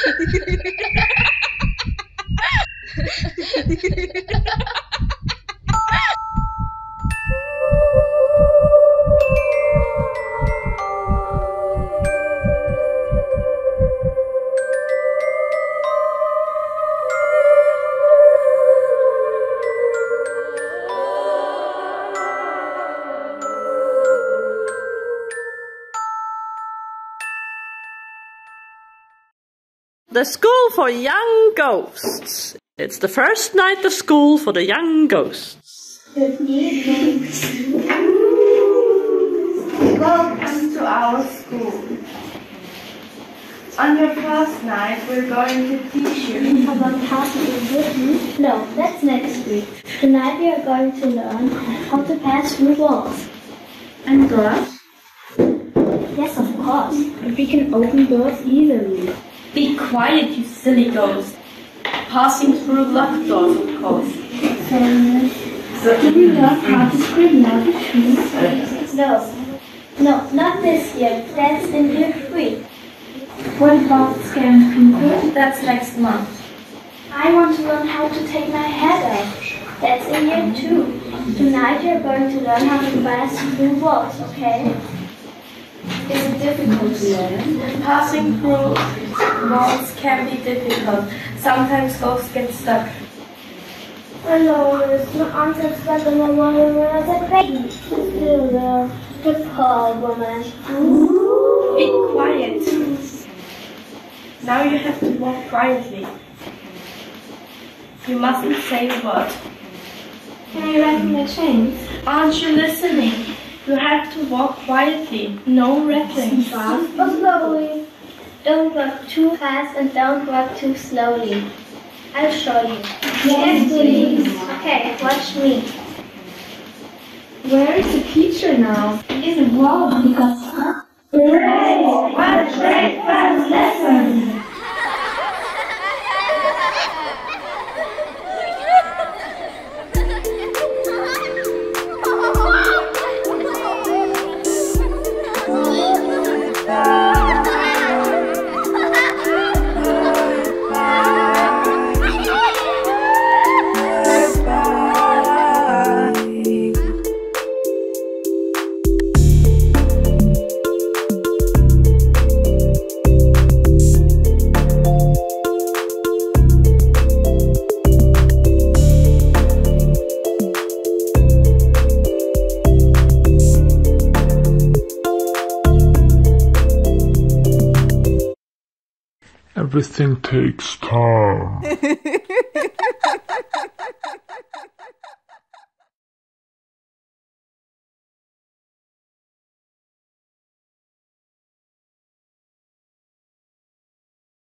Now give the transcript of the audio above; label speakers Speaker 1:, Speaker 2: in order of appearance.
Speaker 1: Hahaha. The School for Young Ghosts. It's the first night of school for the young ghosts.
Speaker 2: Good evening. Welcome to our school. On your first night, we're going to teach you
Speaker 3: about how to be written? No, that's next week. Tonight we are going to learn how to pass through walls.
Speaker 2: and doors.
Speaker 3: Yes, of course. But we can open doors easily.
Speaker 2: Be quiet, you silly ghost. Passing through locked doors, of course.
Speaker 3: So, do we learn how to scribble out No. No, not this year. That's in year three. What about scaring people?
Speaker 2: That's next month.
Speaker 3: I want to learn how to take my head off. That's in year two. Tonight you're going to learn how to pass through walls, okay?
Speaker 2: Is difficult to learn? Passing through walls can be difficult. Sometimes ghosts get stuck.
Speaker 3: Hello, it's my aunt that's stuck in the water when I was baby. Still there. The poor woman.
Speaker 2: Be quiet. Now you have to walk quietly. You mustn't say a word.
Speaker 3: Can I write my chains?
Speaker 2: Aren't you listening? You have to walk quietly. No rattling.
Speaker 3: Fast or slowly? Don't walk too fast and don't walk too slowly. I'll show you. Yes, please. Okay, watch me.
Speaker 4: Where is the teacher now?
Speaker 3: In the wall because
Speaker 4: Great! What a great fun lesson!
Speaker 5: Everything takes time.